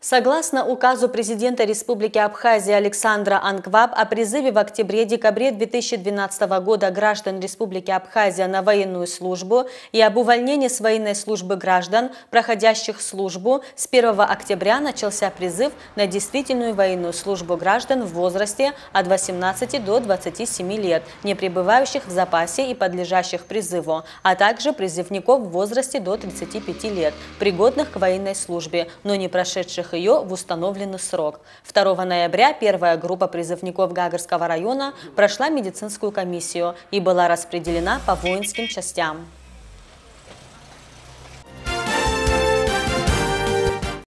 Согласно указу президента Республики Абхазия Александра Ангваб о призыве в октябре-декабре 2012 года граждан Республики Абхазия на военную службу и об увольнении с военной службы граждан, проходящих службу, с 1 октября начался призыв на действительную военную службу граждан в возрасте от 18 до 27 лет, не пребывающих в запасе и подлежащих призыву, а также призывников в возрасте до 35 лет, пригодных к военной службе, но не прошедших ее в установленный срок. 2 ноября первая группа призывников Гагарского района прошла медицинскую комиссию и была распределена по воинским частям.